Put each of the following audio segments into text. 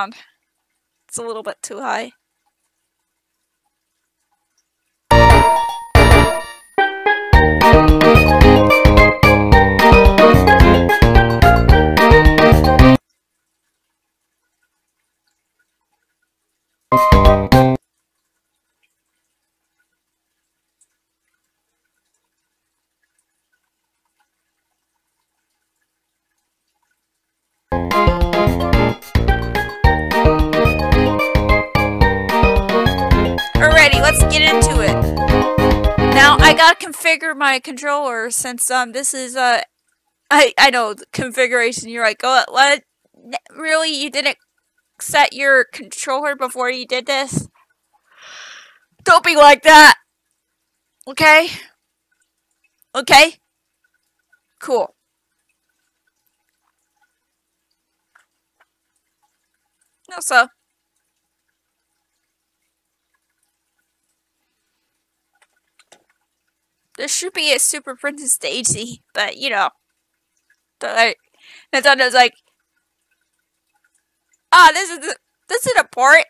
sound. It's a little bit too high. Configure my controller since um this is uh I I know the configuration. You're like, oh, what? Really, you didn't set your controller before you did this? Don't be like that. Okay. Okay. Cool. No, There should be a Super Princess Daisy, but you know, the, like Nintendo's like, ah, this is this is a port.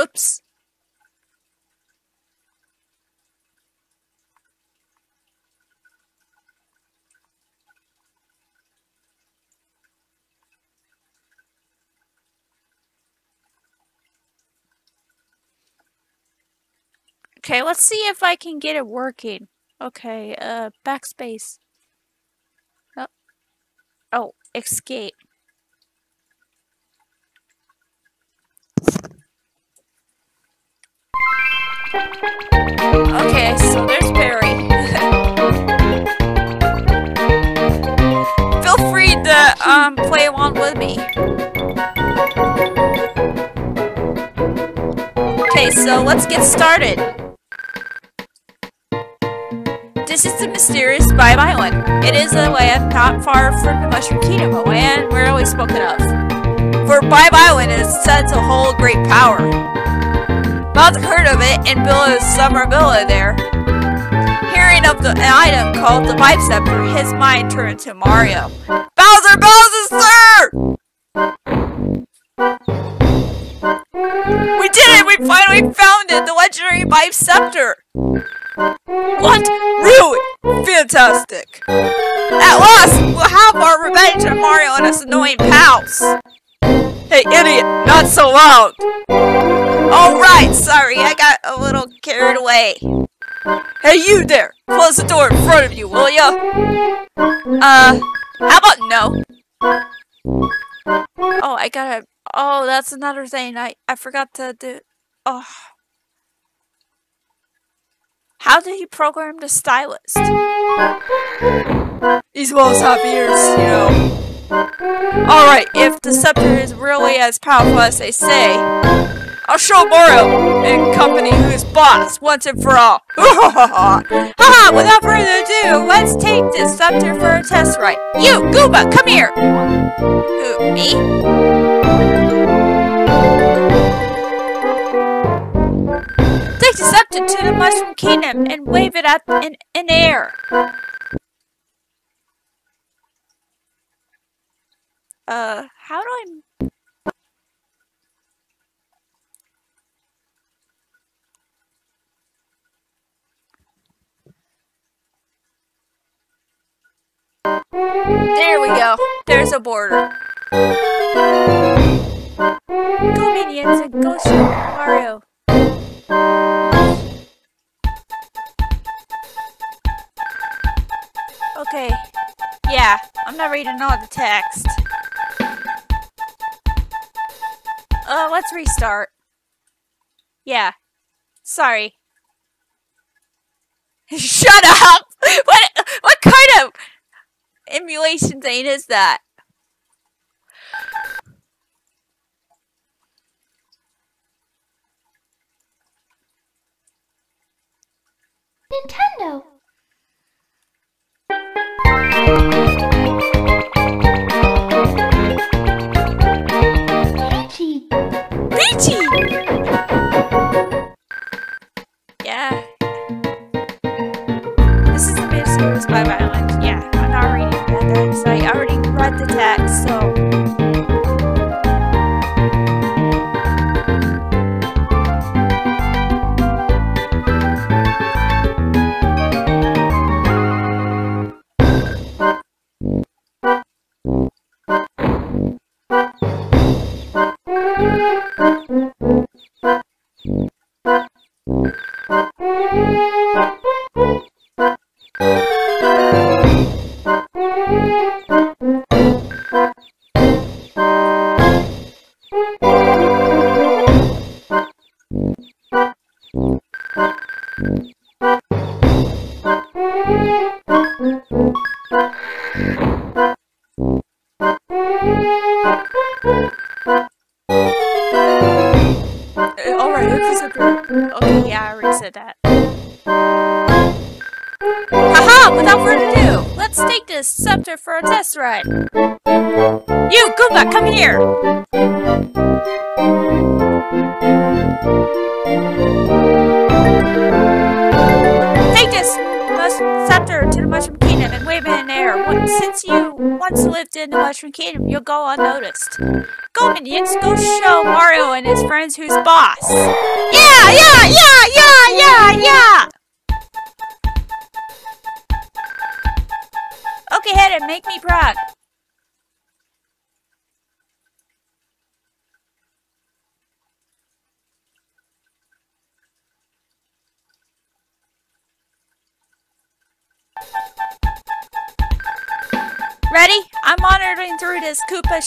Oops. Okay, let's see if I can get it working. Okay, uh, backspace. Oh, oh escape. Okay, so there's Perry. Feel free to um play along with me. Okay, so let's get started. This is the mysterious Vibe Island. It is a land not far from the Mushroom Kingdom, a land we're always spoken of. For Vibe Island is said to hold great power. Bowser heard of it and built a summer villa there. Hearing of the, item called the Vibe Scepter, his mind turned to Mario. Bowser, Bowser, sir! We did it! We finally found it! The legendary Vibe Scepter! What? Really? Fantastic! At last, we'll have our revenge on Mario and his annoying pals! Hey, idiot! Not so loud! Alright, sorry, I got a little carried away. Hey, you there! Close the door in front of you, will ya? Uh, how about no? Oh, I gotta. Oh, that's another thing. I, I forgot to do. Oh. How did he program the stylus? These walls have ears, you know. Alright, if the scepter is really as powerful as they say, I'll show Mario and company who's boss once and for all. Haha, without further ado, let's take this scepter for a test ride. You, Goomba, come here. Who, me? Take the scepter to the Mushroom Kingdom and wave it at in, in air. Uh, how do I... There we go. There's a border. Go minions and go shoot Mario. Okay. Yeah, I'm not reading all the text. Uh, let's restart. Yeah. Sorry. Shut up! What what kind of emulation thing is that? Nintendo. Go unnoticed. Go, minions, go show Mario and his friends who's boss.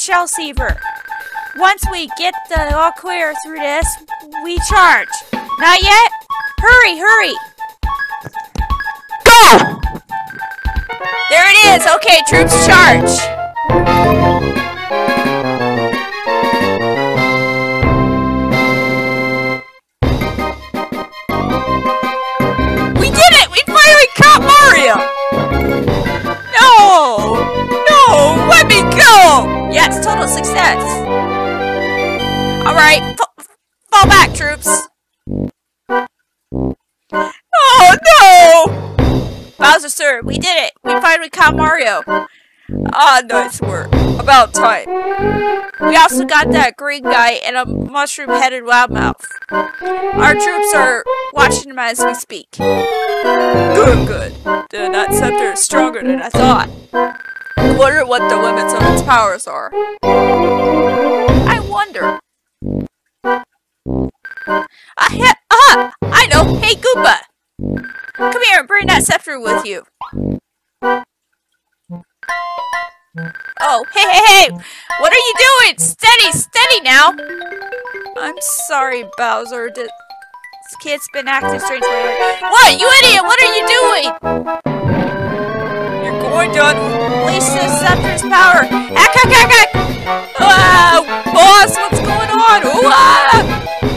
Shell seaver. Once we get the all clear through this, we charge. Not yet? Hurry, hurry! Go! There it is! Okay, troops, charge! We did it! We finally caught Mario! Success. Alright, fall back, troops. Oh no! Bowser, sir, we did it! We finally caught Mario! Ah, nice work. About time. We also got that green guy and a mushroom-headed loudmouth. Our troops are watching him as we speak. Good, good. That scepter is stronger than I thought. I wonder what the limits of its powers are. I wonder. Ah, I know. Hey, Goomba. Come here and bring that scepter with you. Oh, hey, hey, hey! What are you doing? Steady, steady now! I'm sorry, Bowser. This kid's been acting strange lately. What? You idiot! What are you doing? Going to unleash the scepter's power. Ack, ack, ack, ack! Ah, boss, what's going on? Ooh, ah!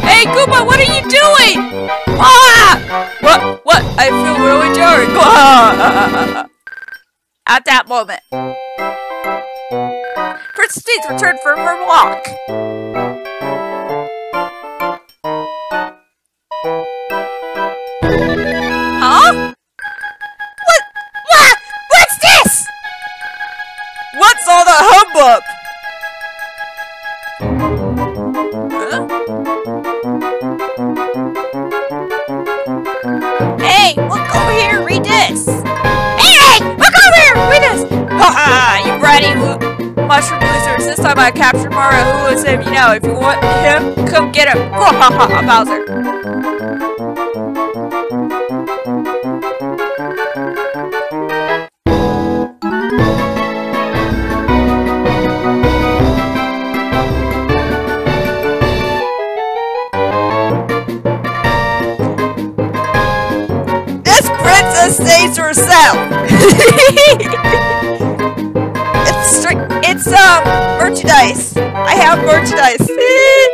Hey, Koopa, what are you doing? Ah! What? What? I feel really jarring. Ah! At that moment, Princess Peach returned from her walk. All? Huh? Hey, look over here, read this. Hey, look over here, read this. Ha ha, you bratty lo- mushroom losers. This time I captured Mario, who will save you now. If you want him, come get him. Ha ha ha, Bowser. place herself. it's stri- it's um merchandise. I have merchandise.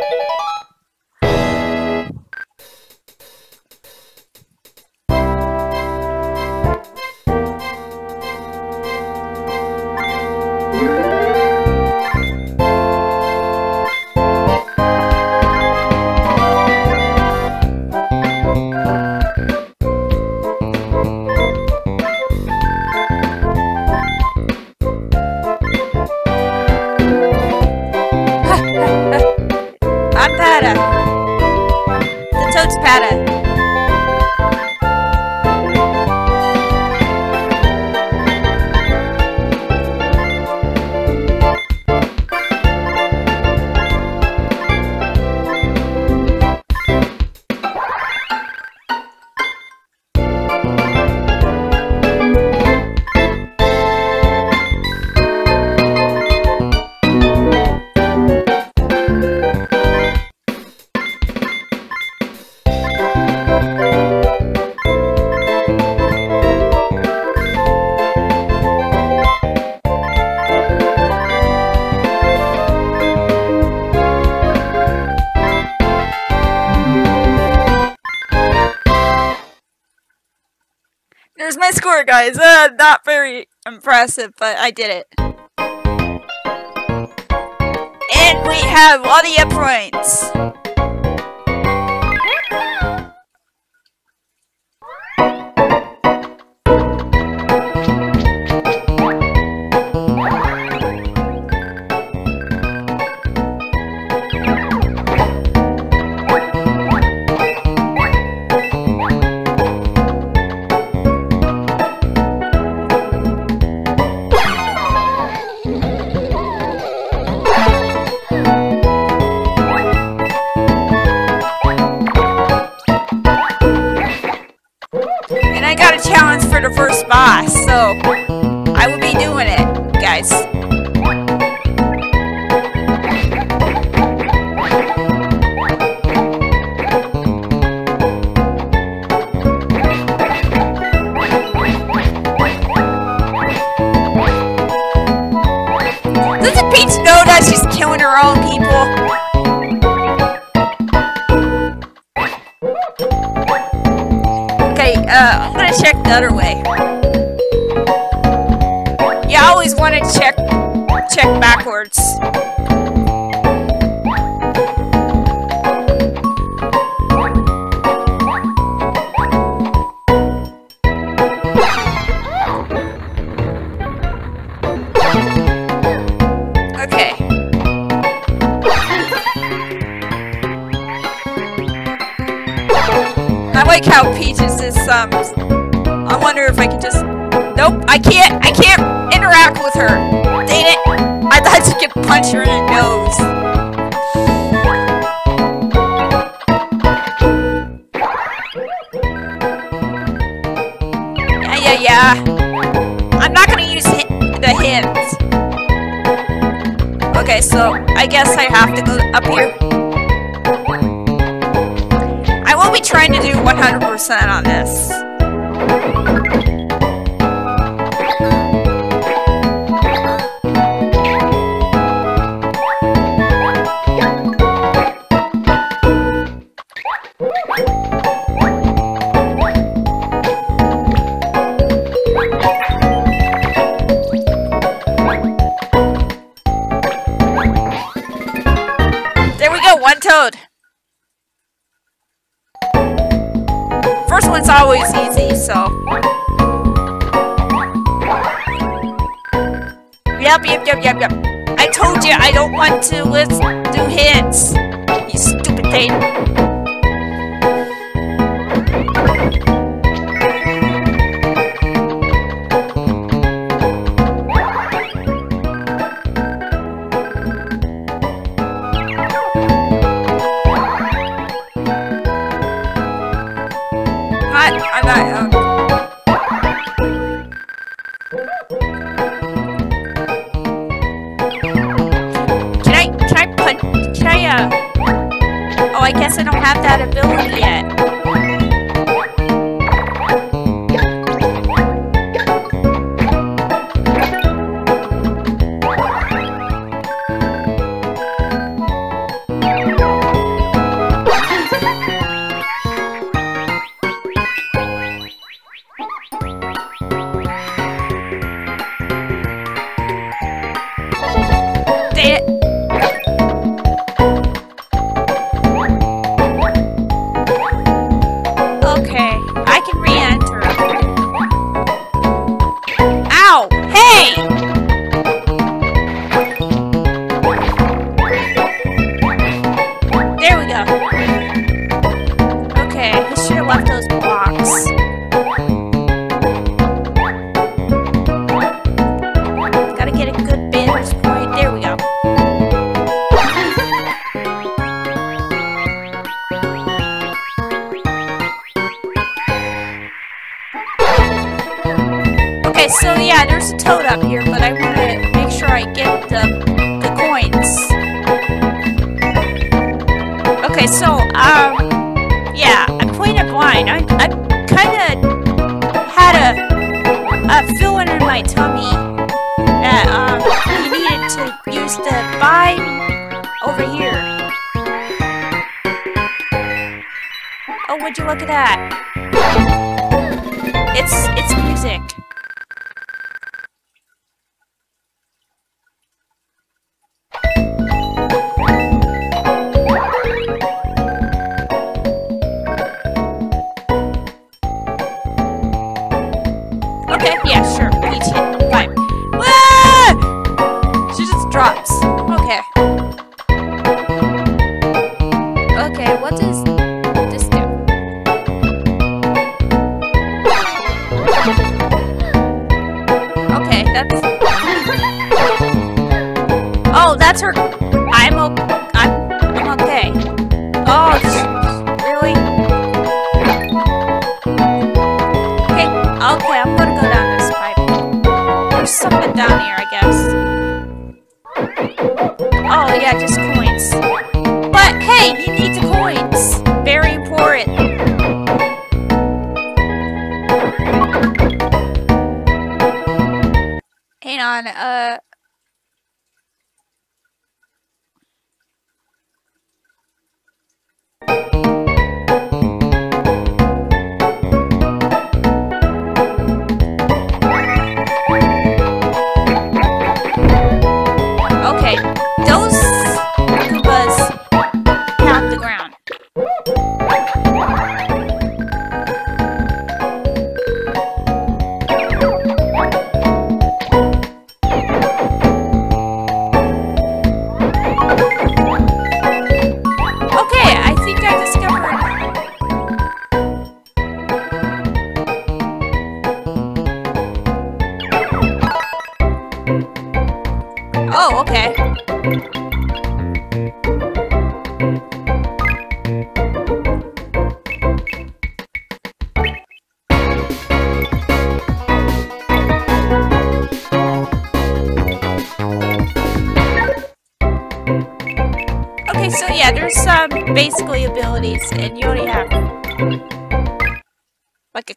impressive, but I did it. And we have all the points! Okay, uh, I'm gonna check the other way. Yeah, I always want to check check backwards. have that ability yet.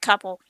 Couple.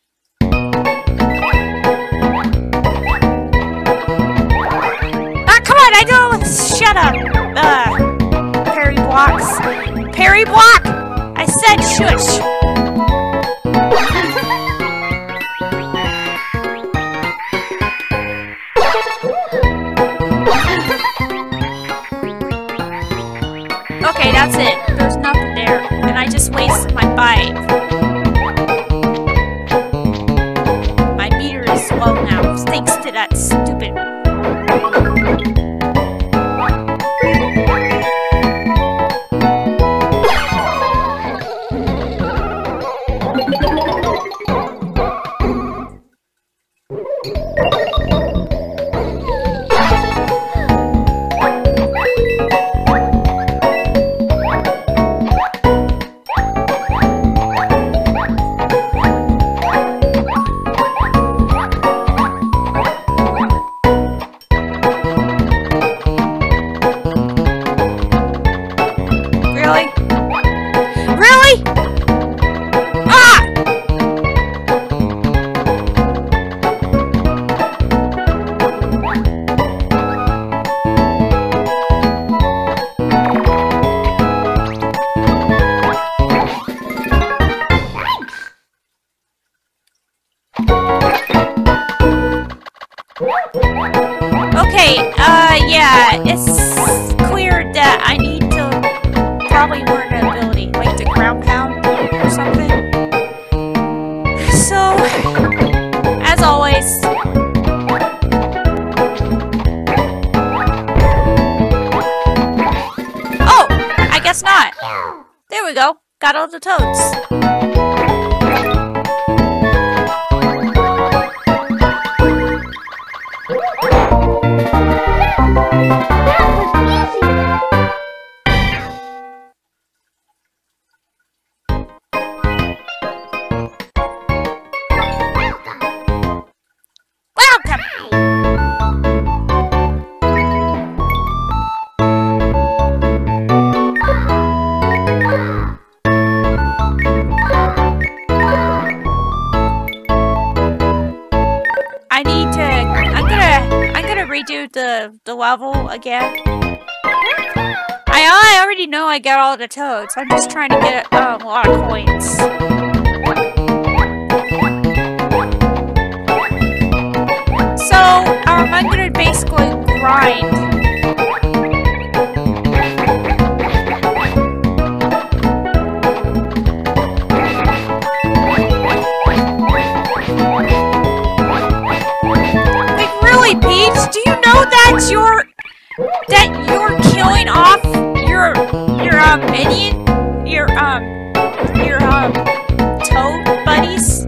Again. I I already know I got all the toads. I'm just trying to get um, a lot of coins. So um, I'm gonna basically grind. Really, Peach? Do you know that you're minion, your um your um toad buddies?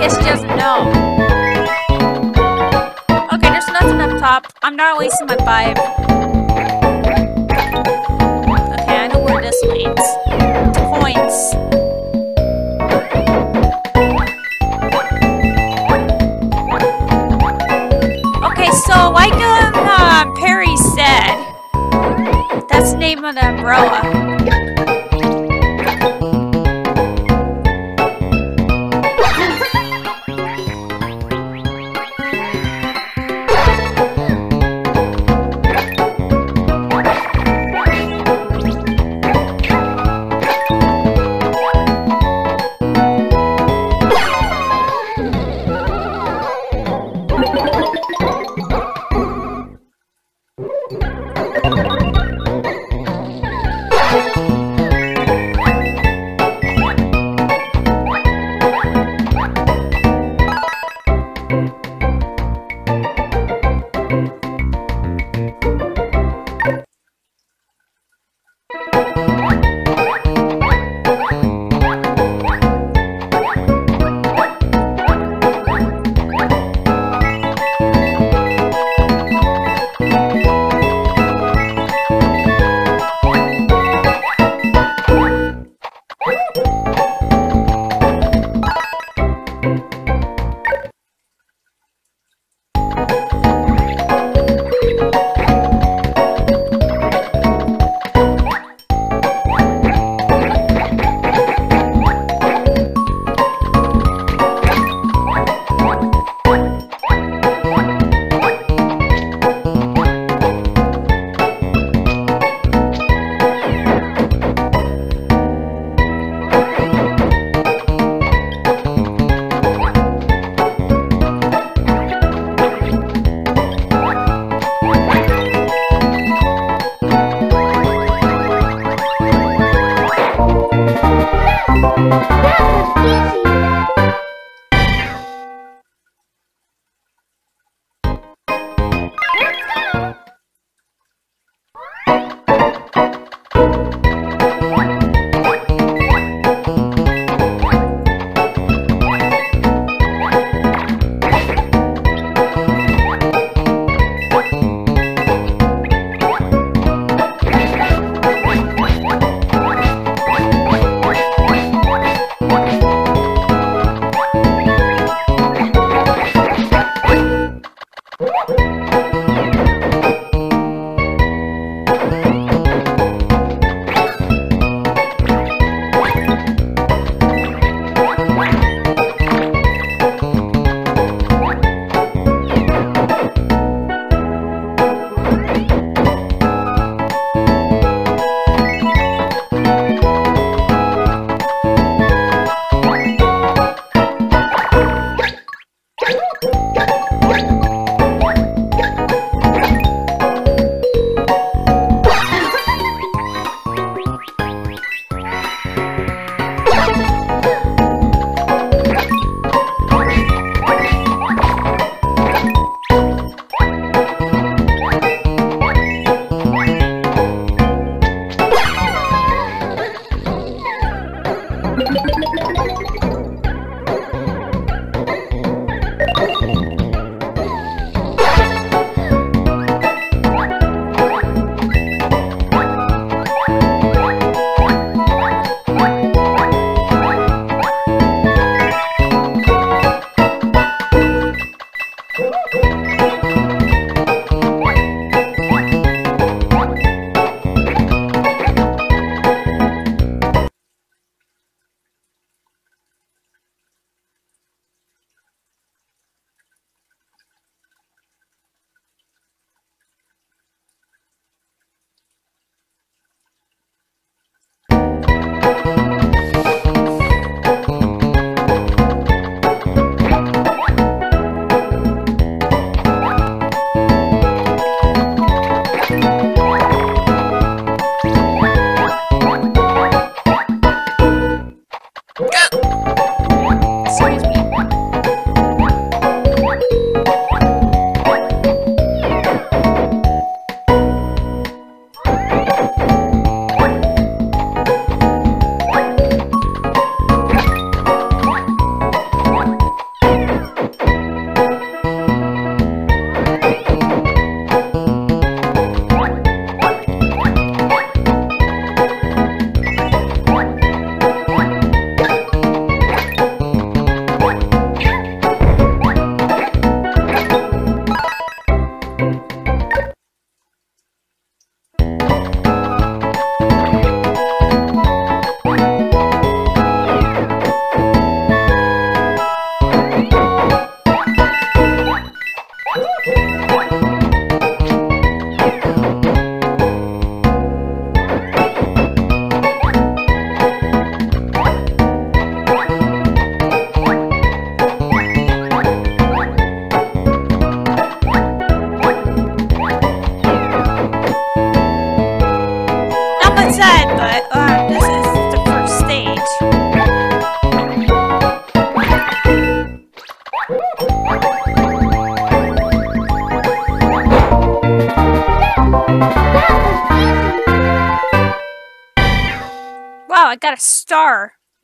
Guess he doesn't know. Okay, there's nothing up top. I'm not wasting my vibe.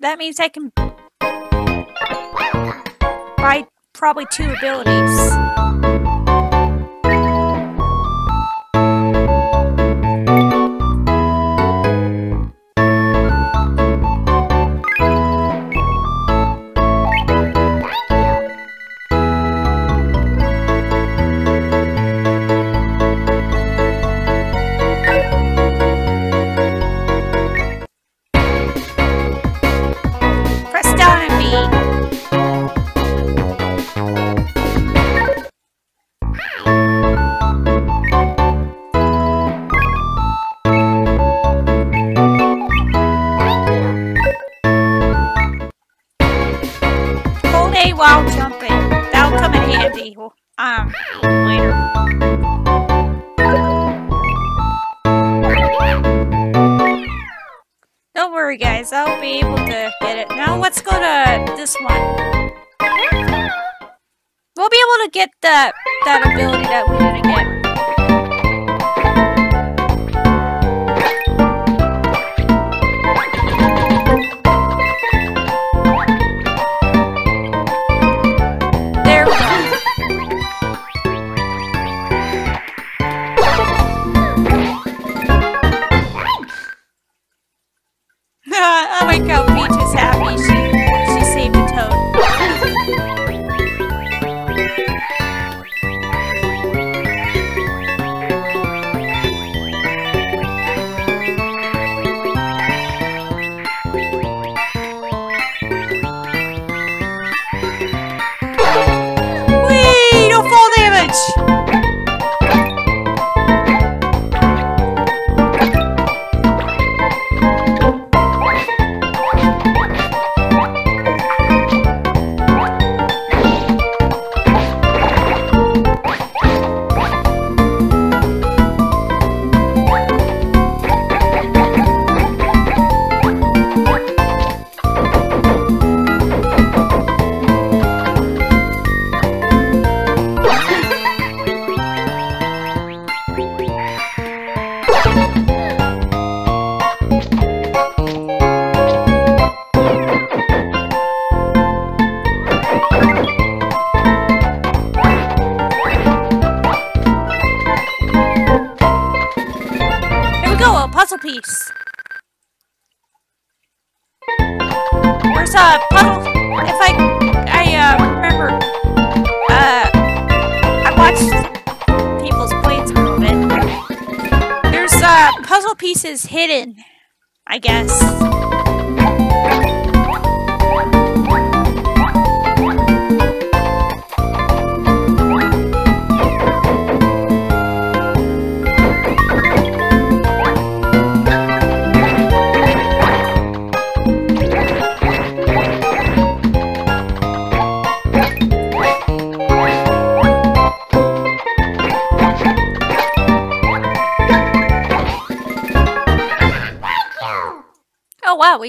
That means I can buy probably two abilities. that that ability.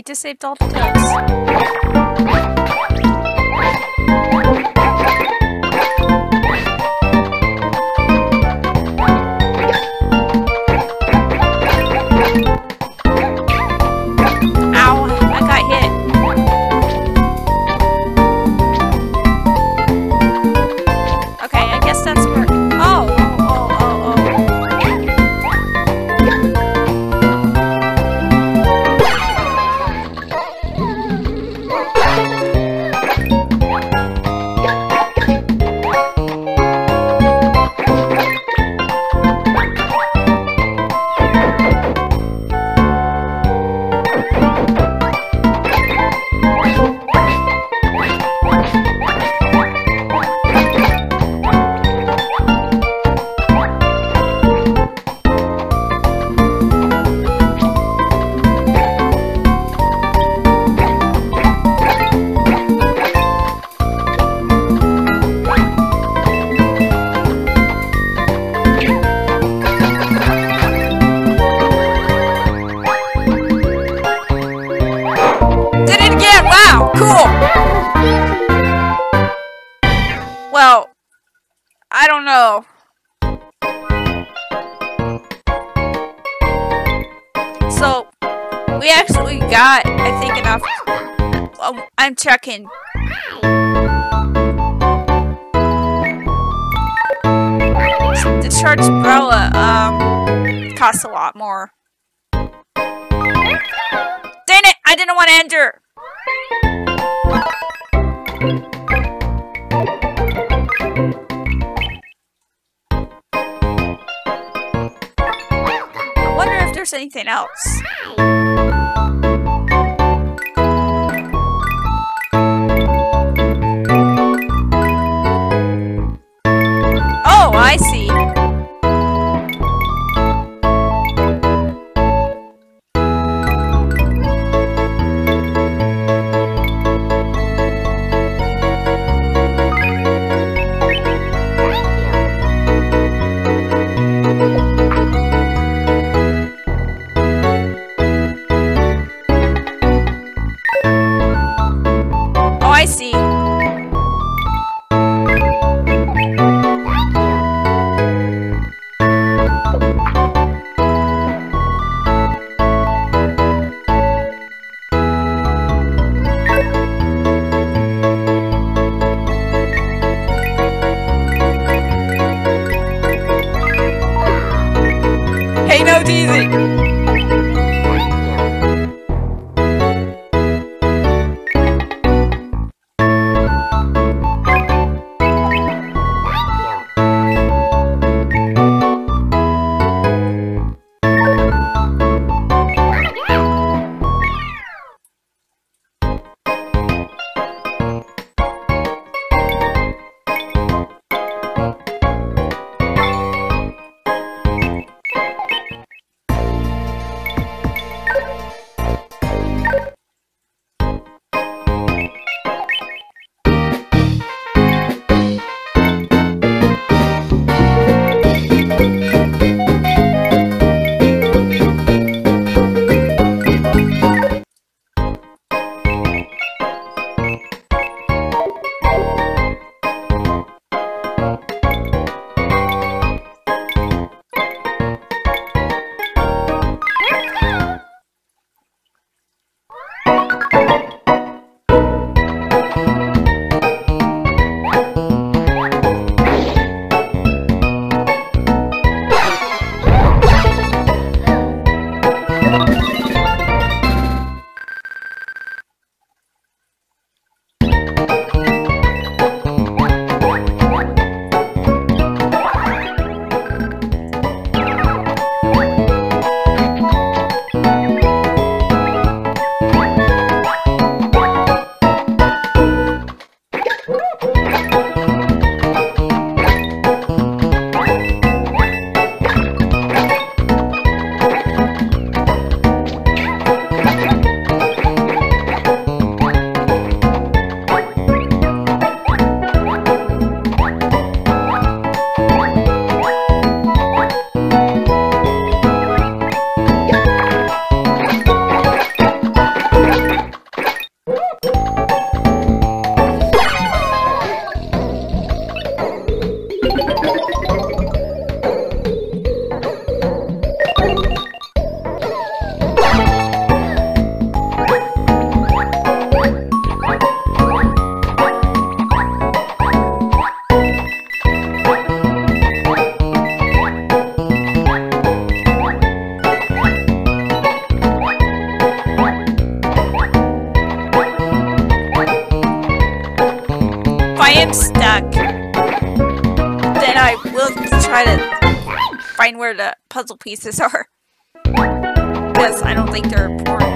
just saved all the time. Checking. The charged umbrella um, costs a lot more. Dang it! I didn't want to enter! I wonder if there's anything else. I see. Am stuck, then I will try to find where the puzzle pieces are. Because I don't think they're important.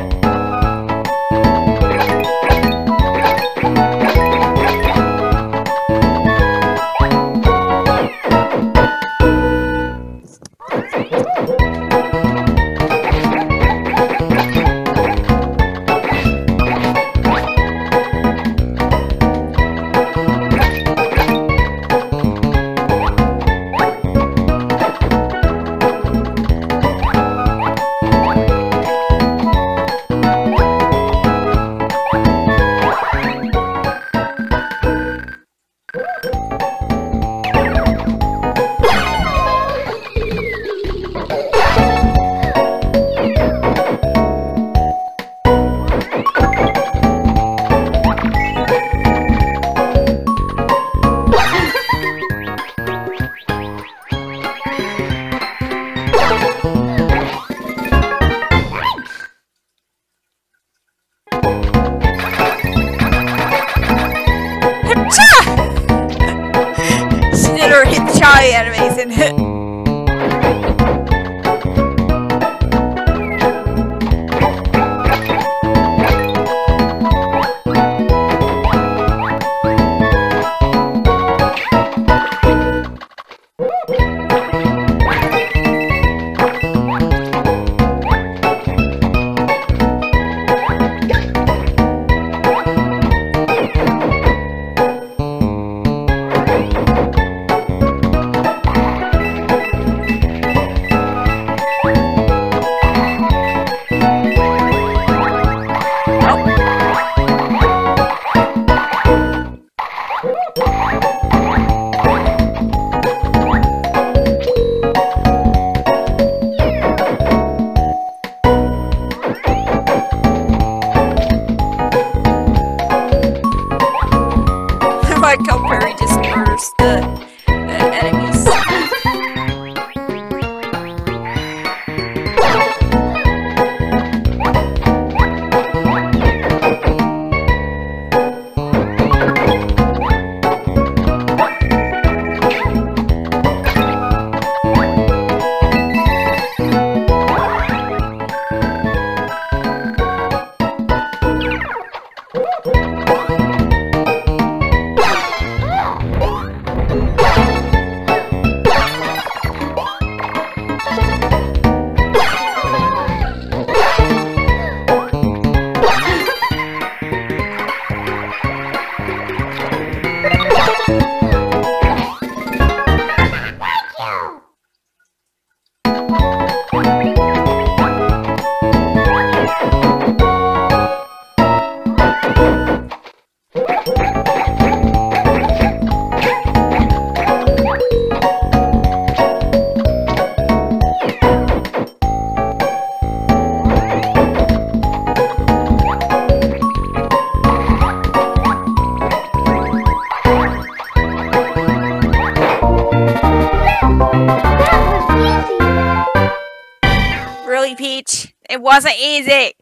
Wasn't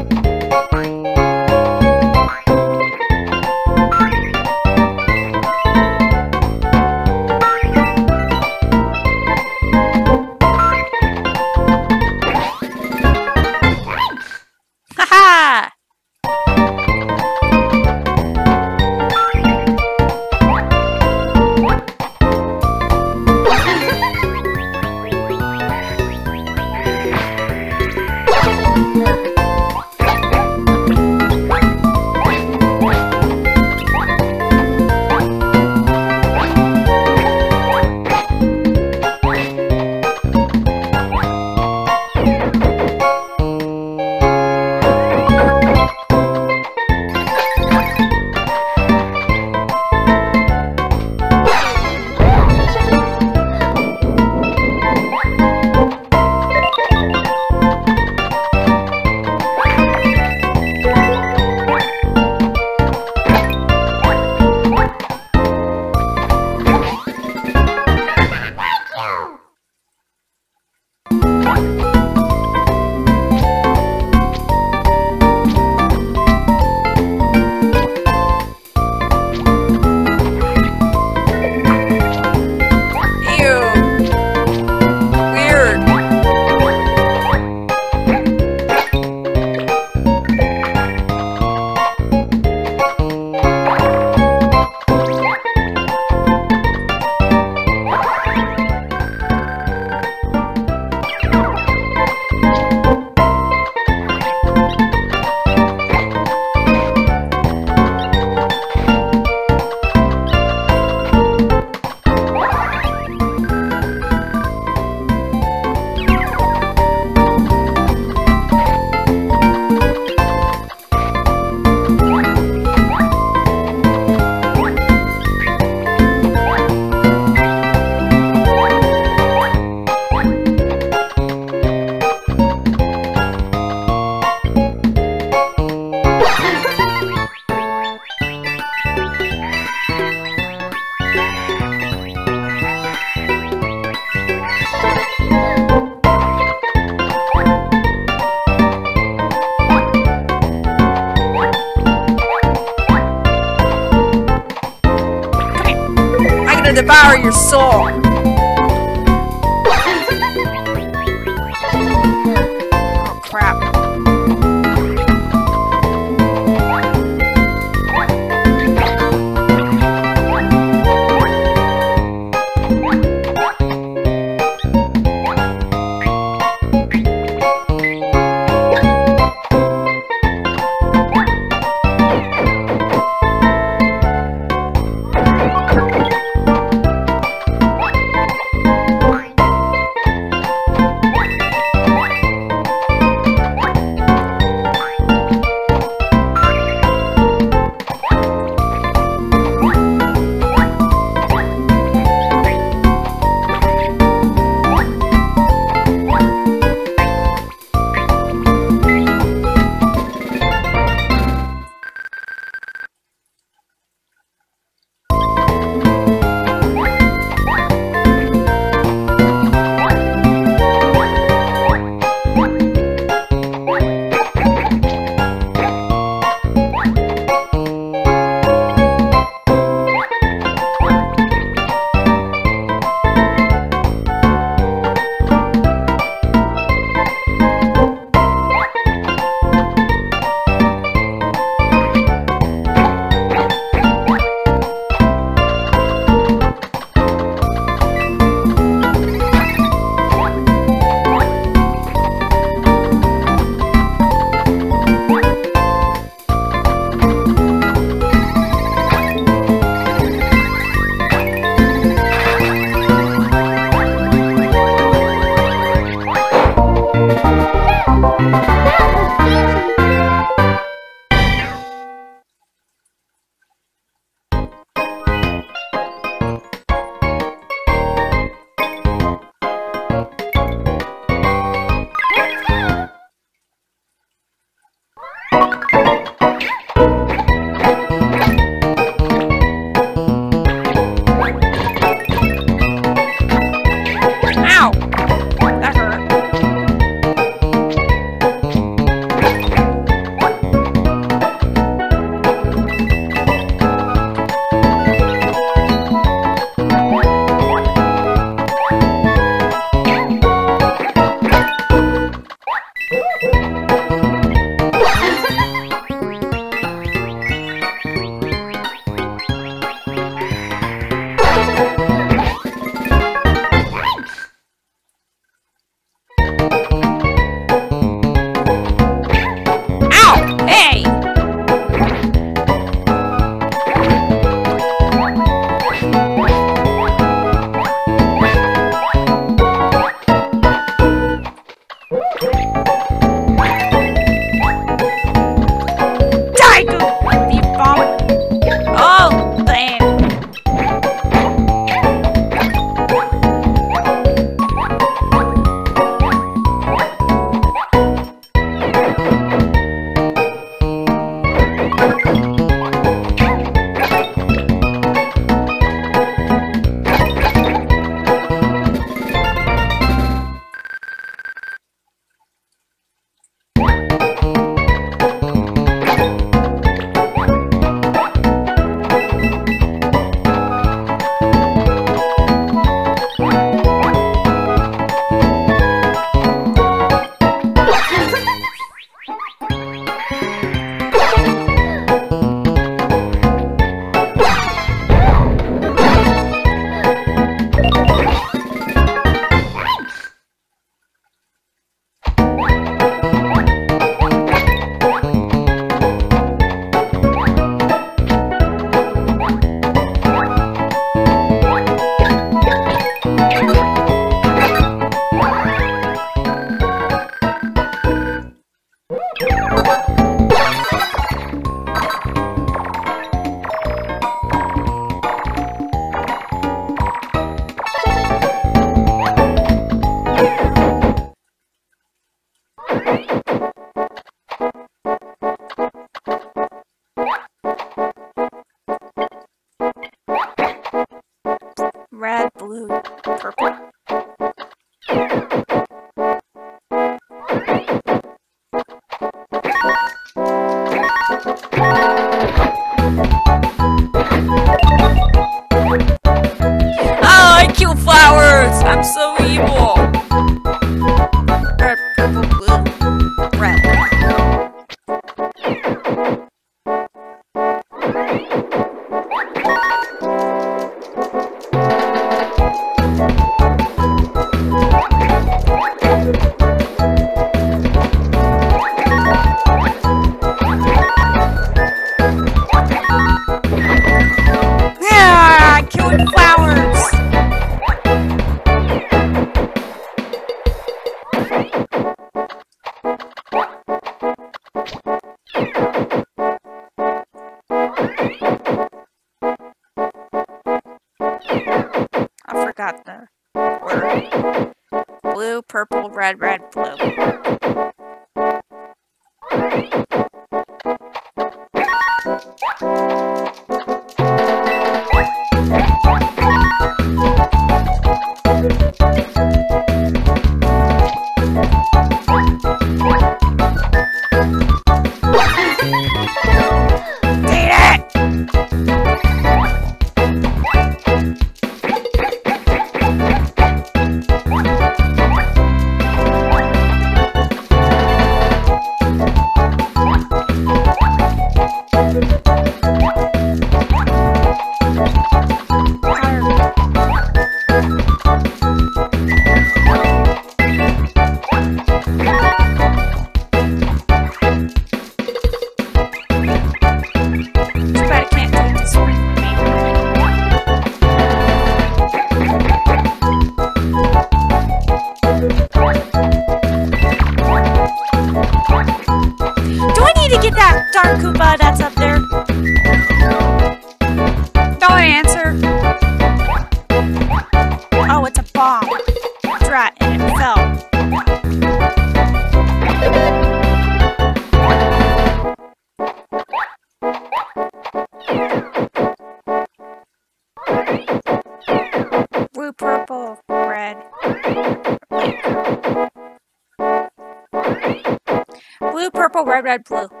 red, red, blue.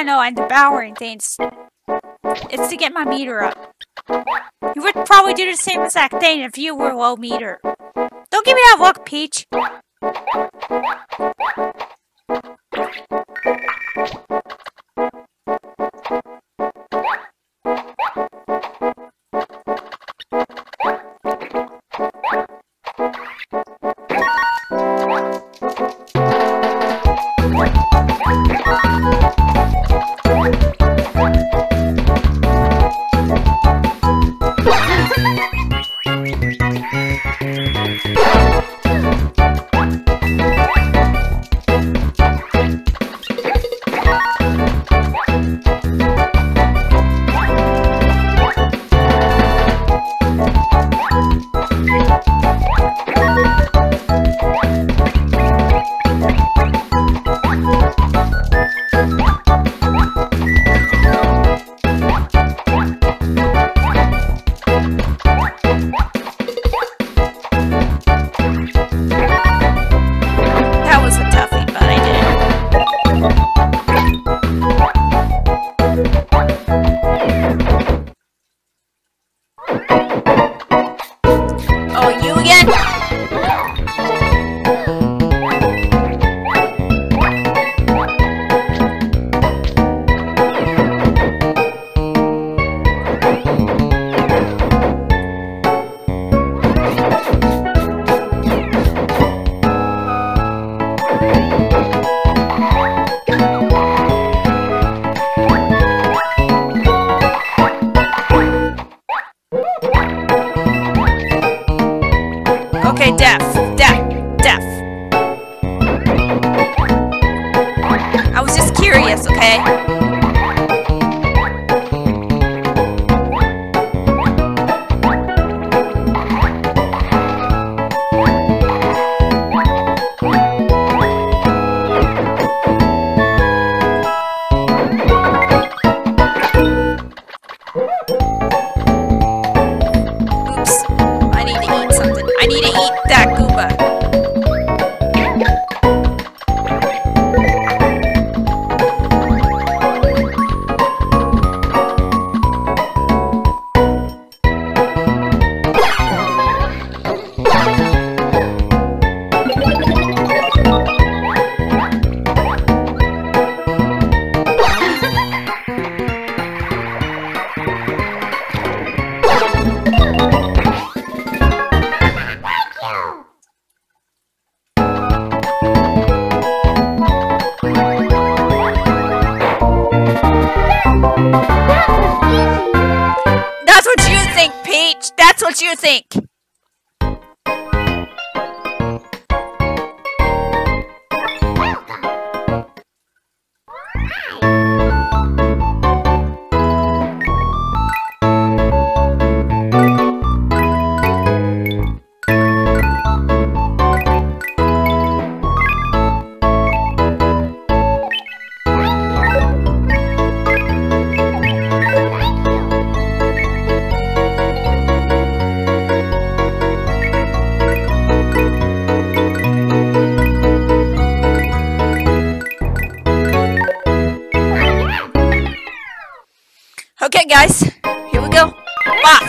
I know, I'm devouring things. It's to get my meter up. You would probably do the same exact thing if you were low meter. Don't give me that look, Peach.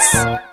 Boss.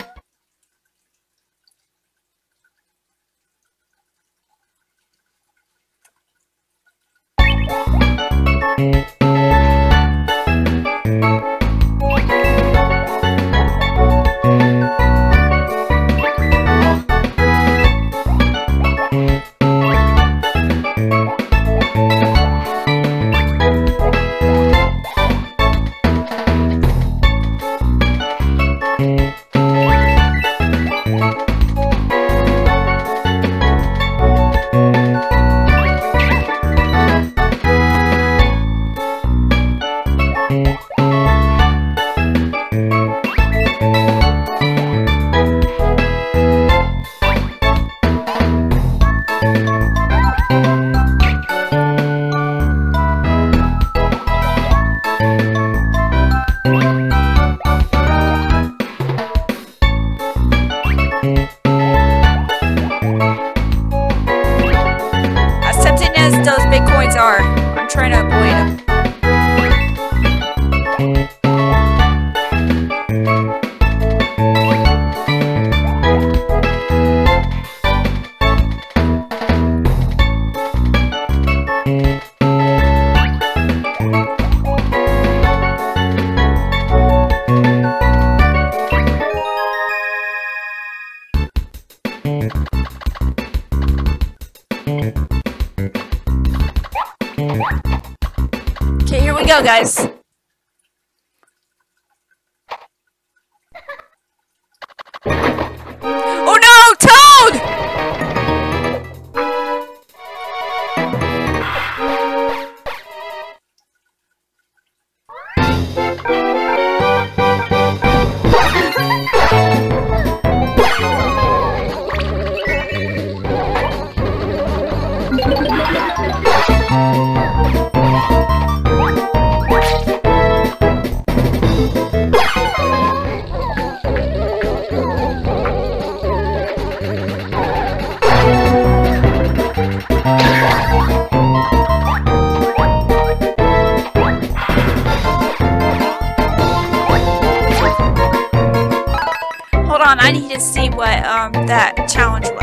What um that challenge was.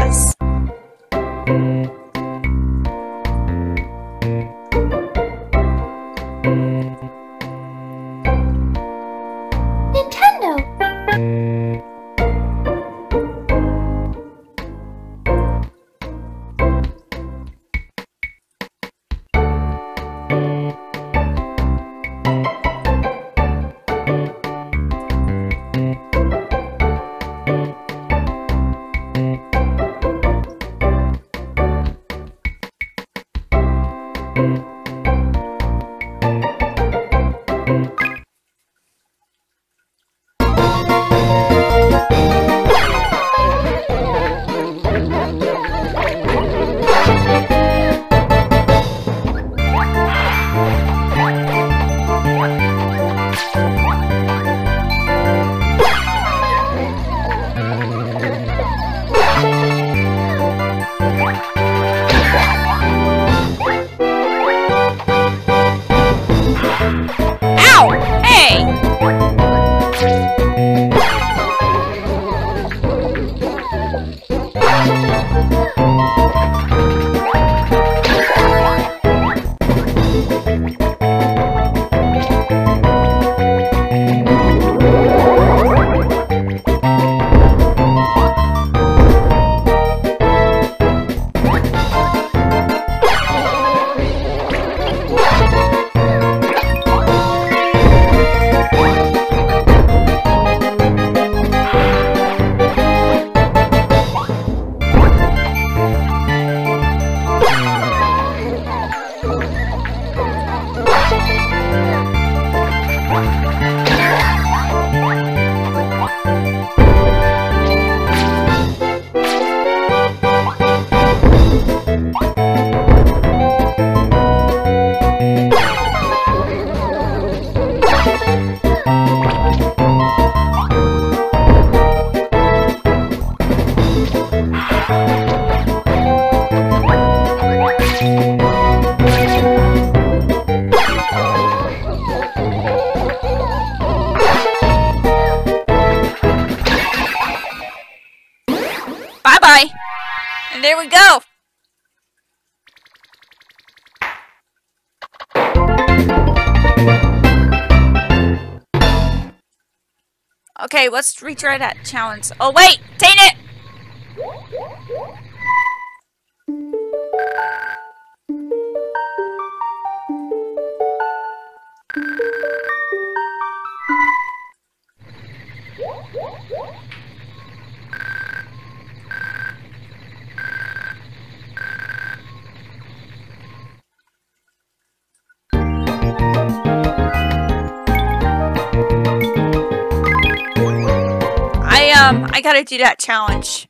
Okay, let's retry that challenge. Oh wait, dang it! Um I gotta do that challenge.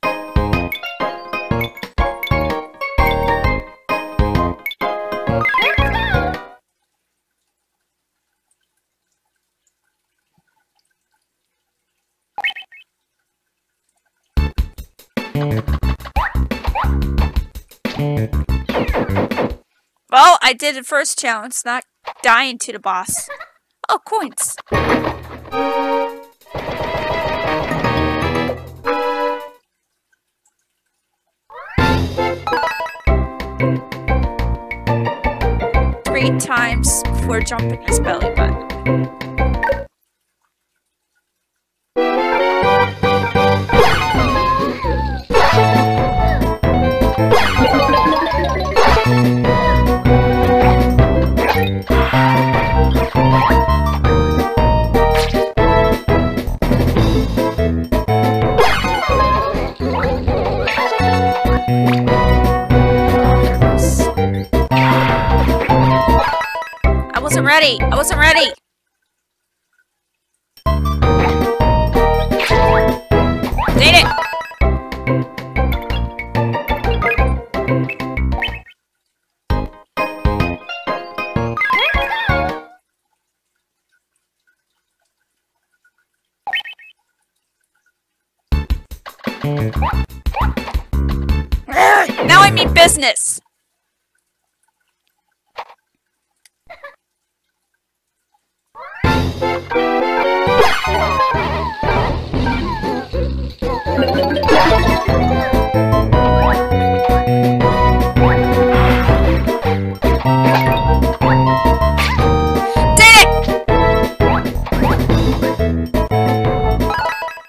Well, I did the first challenge, not dying to the boss. Oh, coins. Three times before jumping his belly button. Ready. I wasn't ready. Dang it. Now I mean business. Dang it!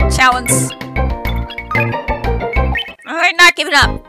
Challenge. I'm not giving up.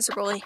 Miserably.